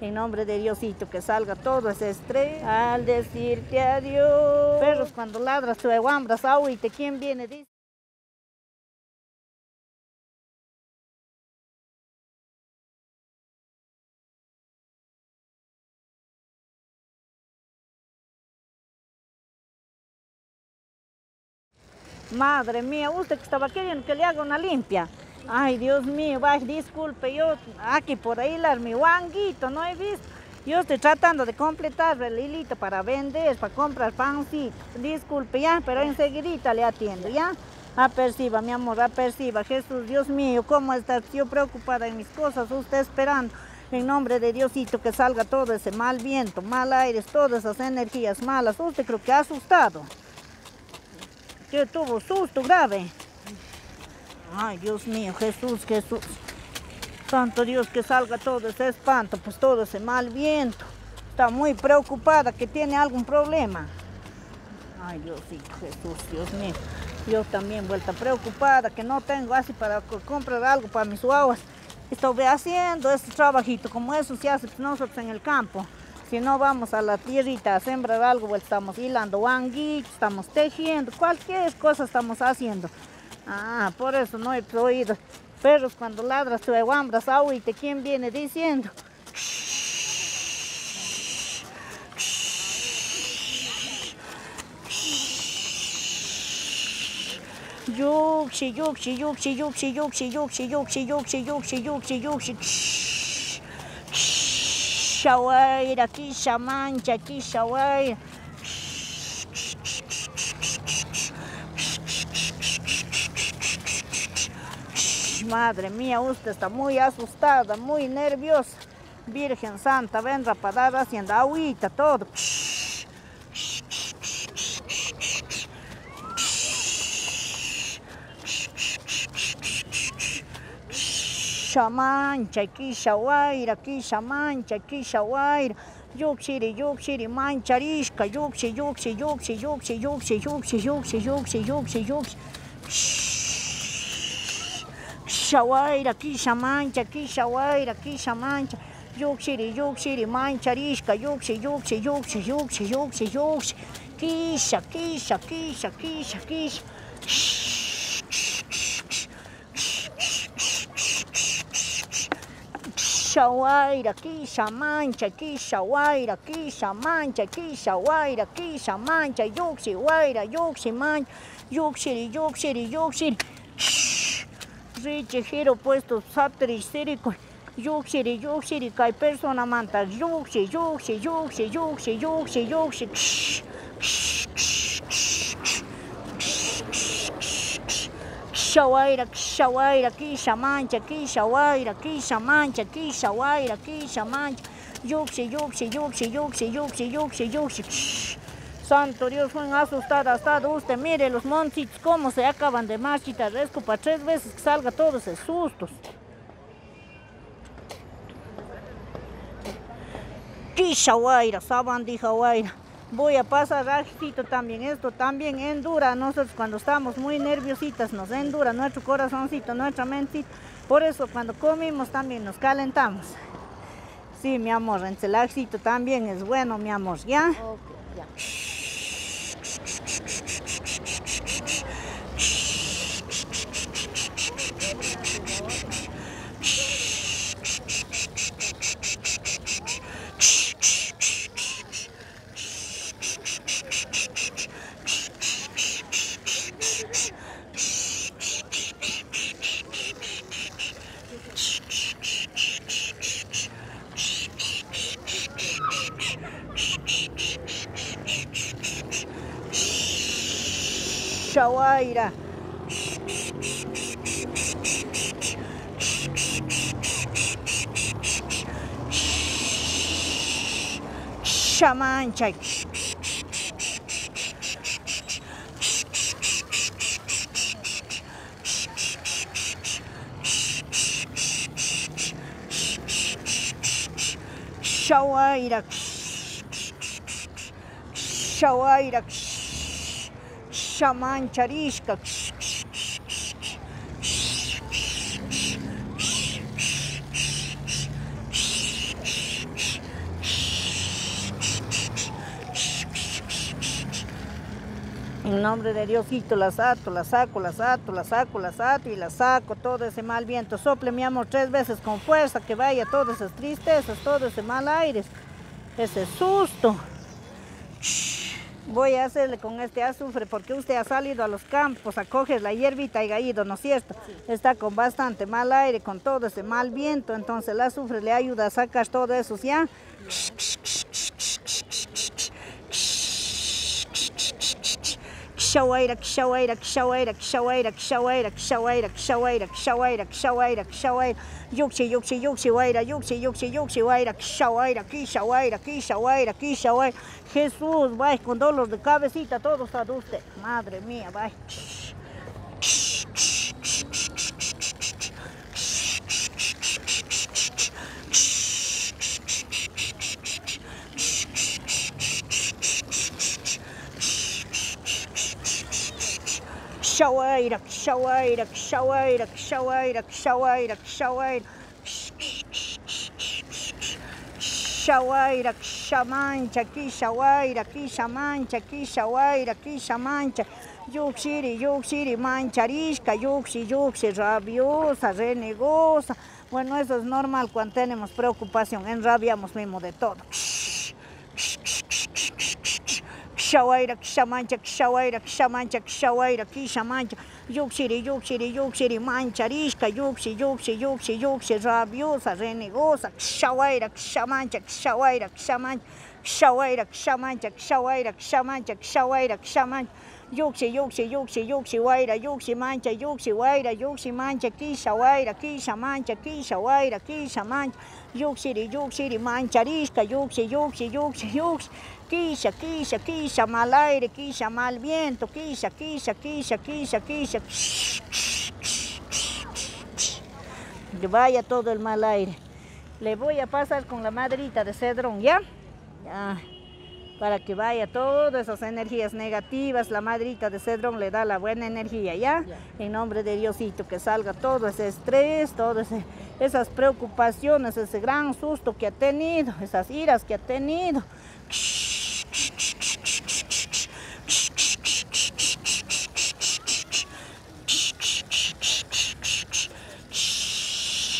En nombre de Diosito, que salga todo ese estrés. Al decirte adiós. Perros, cuando ladras, tu aguambras, te ¿quién viene? Dice. Madre mía, usted que estaba queriendo que le haga una limpia. Ay, Dios mío, vaya, disculpe, yo aquí por ahí la mi guanguito, no he visto. Yo estoy tratando de completar el hilito para vender, para comprar pancito. Disculpe, ya, pero enseguida le atiendo, ¿ya? Aperciba, mi amor, aperciba. Jesús, Dios mío, ¿cómo está? Yo preocupada en mis cosas, usted esperando. En nombre de Diosito, que salga todo ese mal viento, mal aire, todas esas energías malas. Usted creo que ha asustado que tuvo susto grave. Ay, Dios mío, Jesús, Jesús. Santo Dios, que salga todo ese espanto, pues todo ese mal viento. Está muy preocupada que tiene algún problema. Ay, Diosito, Jesús, Dios mío. Yo también vuelta preocupada que no tengo así para comprar algo para mis guaguas. Estoy haciendo este trabajito, como eso se hace nosotros en el campo. Si no vamos a la tierrita a sembrar algo, pues estamos hilando wanguitos, estamos tejiendo, cualquier cosa estamos haciendo. Ah, por eso no he oído. Perros cuando ladras, tu aguambras, te ¿quién viene diciendo? Yuxi, yuxi, yuxi, yuxi, yuxi, yuxi, yuxi, yuxi, yuxi, yuxi, yuxi, Kishawaira, Kishamancha, Kishawaira. Madre mía, usted está muy asustada, muy nerviosa. Virgen Santa, ven rapadada haciendo agüita, todo. mancha, quisha guaira, quisha mancha, quisha guaira. Yuxiri, yuxiri, mancharishka, yuxi, yuxi, yuxi, yuxi, yuxi, yuxi, yuxi, yuxi, yuxi, yuxi. quixa wayra, quixa mancha, quixa wayra, quixa mancha. Lluksiri, lluksiri, mancharishka, lluksi, lluksi, lluksi, lluksi, lluksi, lluksi. Quixa, quixa, quixa, quixa, quixa. Quixa wayra, quixa mancha, quixa wayra, quixa mancha, quixa wayra, quixa mancha, lluksi wayra, lluksi mancha. Lluksiri, lluksiri, lluksiri. Riche puesto satri sirico. Yuxiri, Yuxiri, kai persona manta, Yuxi, Yuxi, Yuxi, Yuxi, Yuxi, Yuxi. Kishawaira, Kishawaira, Kisha Mancha, Kisha Waira, Kisha Mancha, Kisha Waira, Kisha Mancha, Yuxi, Yuxi, Yuxi, Yuxi, Yuxi, Yuxi, Yuxi. Santo Dios, fue asustada hasta usted. Mire los moncitos cómo se acaban de marchitar. para tres veces que salga todos esos sustos. Kisha Waira, Sabandija Waira voy a pasar rajito también. Esto también endura. Nosotros cuando estamos muy nerviositas nos endura nuestro corazoncito, nuestra mente. Por eso cuando comimos también nos calentamos. Sí, mi amor, el lajcito también es bueno, mi amor, ¿ya? شوايره شمانچه شوايرك شوايرك chamar charisca. En nombre de Diosito, la saco, la saco, la saco, la saco, la saco y la saco todo ese mal viento. Sople, mi amor, tres veces con fuerza, que vaya todas esas tristezas, todo ese mal aire, ese susto. Voy a hacerle con este azufre porque usted ha salido a los campos a coger la hierbita y ha ido, ¿no es cierto? Está con bastante mal aire, con todo ese mal viento, entonces el azufre le ayuda a sacar todo eso, ¿ya? Jesús, va con dolor de cabecita, todo está. Madre mía, va. شويرك شويرك شويرك شويرك شويرك شويرك quilla guaira, quilla mancha, quilla guaira, mancha, quilla guaira, mancha. Yuxiri, yuxiri, mancharisca, yuxi, yuxi, rabiosa, renegosa. Bueno, eso es normal cuando tenemos preocupación, enrabiamos mismo de todo. Xawayra, xamancha, xawayra, xamancha, xawayra, xamancha, yuxiri, yuxiri, yuxiri, mancharisca, yuxi, yuxi, yuxi, yuxi, rabiosa, renegosa, xawayra, xamancha, xawayra, xamancha, xawayra, xamancha, xawayra, xamancha, xawayra, xamancha, yuxi, yuxi, yuxi, yuxi, guayra, yuxi, mancha, yuxi, guayra, yuxi, mancha, quisha, guayra, quisha, mancha, quisha, guayra, mancha, yuxiri, yuxiri, mancharisca, yuxi, yuxi, yuxi, yuxi, quisha, quisha, quisha, mal aire, quisha, mal viento, quisha, quisha, quisha, quisha. Que vaya todo el mal aire. Le voy a pasar con la madrita de cedrón, ¿ya? Ya. Para que vaya todas esas energías negativas, la madrita de cedrón le da la buena energía, ¿ya? En nombre de Diosito, que salga todo ese estrés, todas esas preocupaciones, ese gran susto que ha tenido, esas iras que ha tenido.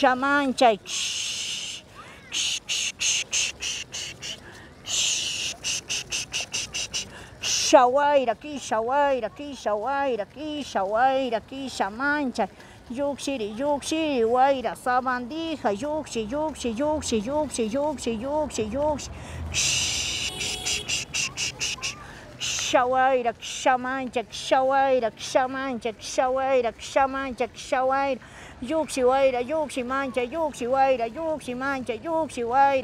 chamancha y shawaira aquí, shawaira aquí, shawaira aquí, shawaira aquí, shamancha. Yuxiri, yuxiri, guaira, sabandija, yuxi, yuxi, yuxi, yuxi, yuxi, yuxi, yuxi. Shawaira, shamancha, shawaira, shamancha, shawaira, shamancha, shawaira. Yuxi waira, yuxi mancha, yuxi waira, yuxi mancha, yuxi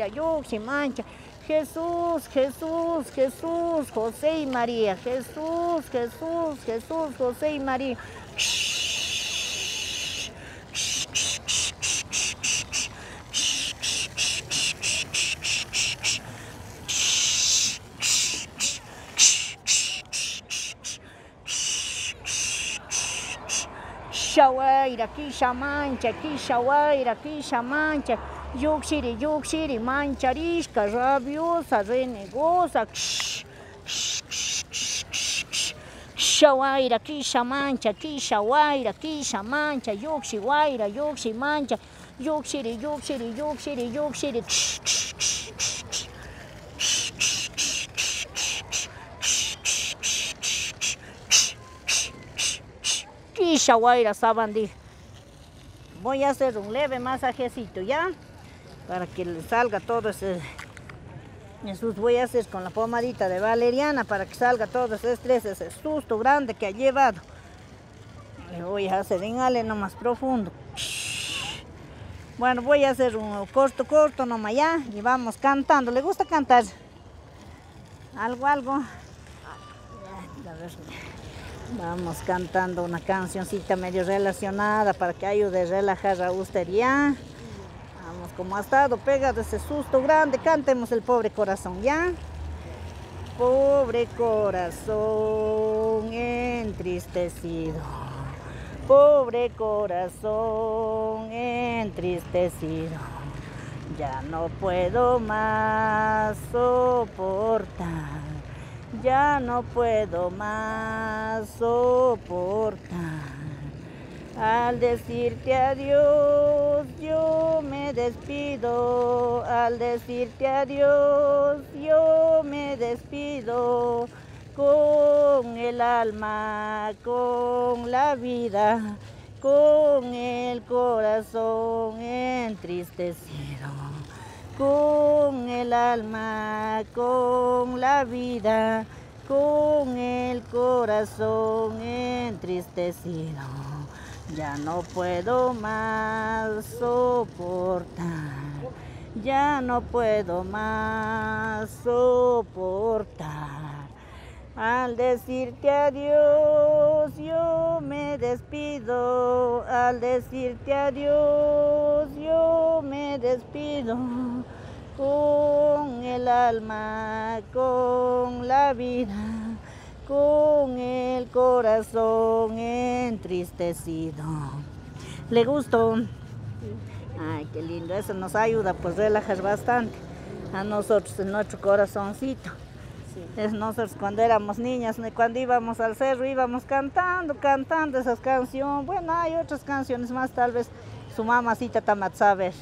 yuxi mancha. Jesús, Jesús, Jesús, José y María, Jesús, Jesús, Jesús, José y María. Shawaira, kisha mancha, kisha waira, kisha mancha. Yuxiri, yuxiri, mancharishka, rabiosa, renegosa. Shawaira, kisha mancha, kisha waira, kisha mancha, yuxi waira, yuxi mancha. Yuxiri, yuxiri, yuxiri, yuxiri. Kisha waira, sabandí. Voy a hacer un leve masajecito, ¿ya? Para que le salga todo ese... Jesús voy a hacer con la pomadita de valeriana para que salga todo ese estrés, ese susto grande que ha llevado. Le voy a hacer en ale más profundo. Bueno, voy a hacer un corto, corto nomás ya y vamos cantando. ¿Le gusta cantar? Algo, algo. Vamos cantando una cancioncita medio relacionada para que ayude a relajar a usted ya. Vamos, como ha estado pegado ese susto grande, cantemos el pobre corazón, ¿ya? Pobre corazón entristecido, pobre corazón entristecido, ya no puedo más soportar ya no puedo más soportar. Al decirte adiós, yo me despido. Al decirte adiós, yo me despido. Con el alma, con la vida, con el corazón entristecido. Con el alma, con la vida, con el corazón entristecido. Ya no puedo más soportar, ya no puedo más soportar. Al decirte adiós, yo me despido. Al decirte adiós, yo me despido. Con el alma, con la vida con el corazón entristecido. ¿Le gustó? Ay, qué lindo, eso nos ayuda pues relajar bastante a nosotros en nuestro corazoncito. Es nosotros cuando éramos niñas, cuando íbamos al cerro íbamos cantando, cantando esas canciones. Bueno, hay otras canciones más, tal vez su mamacita también saber.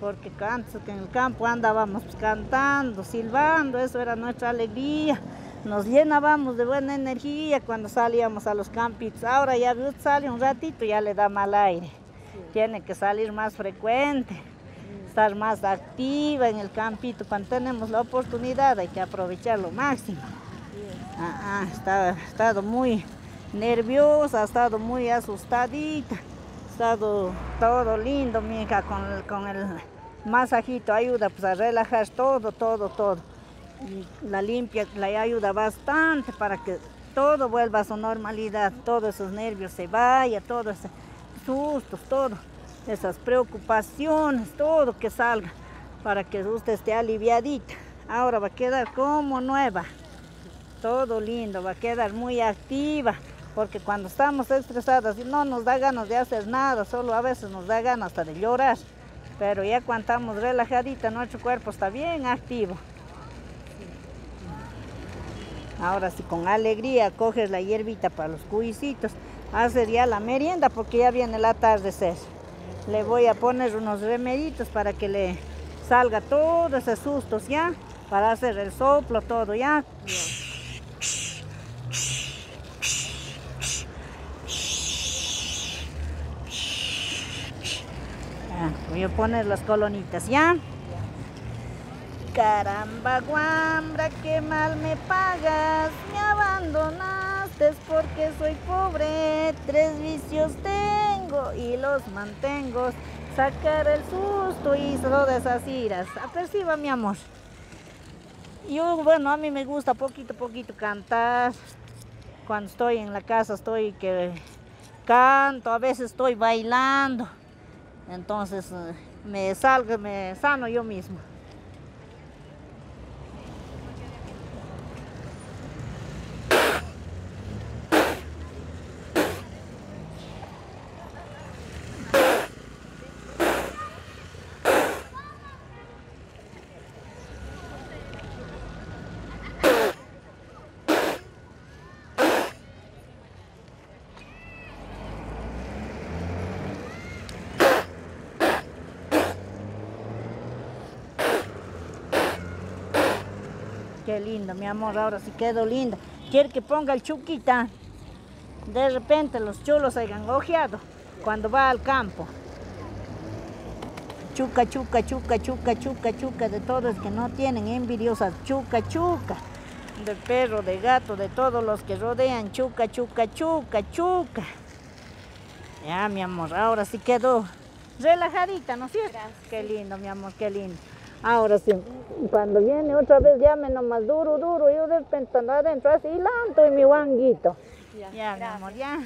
Porque antes que en el campo andábamos cantando, silbando, eso era nuestra alegría nos llenábamos de buena energía cuando salíamos a los campitos. Ahora ya sale un ratito, ya le da mal aire. Tiene que salir más frecuente, estar más activa en el campito. Cuando tenemos la oportunidad hay que aprovechar lo máximo. Ah, ah, ha estado muy nerviosa, ha estado muy asustadita. Ha estado todo lindo, mi hija, con con el masajito ayuda pues, a relajar todo, todo, todo la limpia, la ayuda bastante para que todo vuelva a su normalidad, todos esos nervios se vaya, todos esos sustos, todo, esas preocupaciones, todo que salga para que usted esté aliviadita. Ahora va a quedar como nueva, todo lindo, va a quedar muy activa, porque cuando estamos estresadas no nos da ganas de hacer nada, solo a veces nos da ganas hasta de llorar, pero ya cuando estamos relajadita, nuestro cuerpo está bien activo. Ahora si con alegría coges la hierbita para los cuisitos, hacer ya la merienda porque ya viene el atardecer. Le voy a poner unos remeditos para que le salga todos esos sustos ya, para hacer el soplo, todo ya. voy a poner las colonitas ya. Caramba, guambra, qué mal me pagas, me porque soy pobre, tres vicios tengo y los mantengo, sacar el susto y todas esas iras. Aperciba, mi amor. Yo, bueno, a mí me gusta poquito a poquito cantar. Cuando estoy en la casa estoy que canto, a veces estoy bailando. Entonces eh, me salgo, me sano yo mismo. Qué lindo, mi amor, ahora sí quedó linda. Quiere que ponga el chuquita. De repente los chulos hayan ojeado cuando va al campo. Chuca, chuca, chuca, chuca, chuca, chuca, de todos que no tienen envidiosas. Chuca, chuca. De perro, de gato, de todos los que rodean. Chuca, chuca, chuca, chuca. Ya, mi amor, ahora sí quedó relajadita, ¿no es cierto? Qué lindo, mi amor, qué lindo. Ahora sí, cuando viene otra vez llame nomás duro, duro, yo de repente ando adentro así, lanto y mi guanguito. Ya, ya mi amor, ya.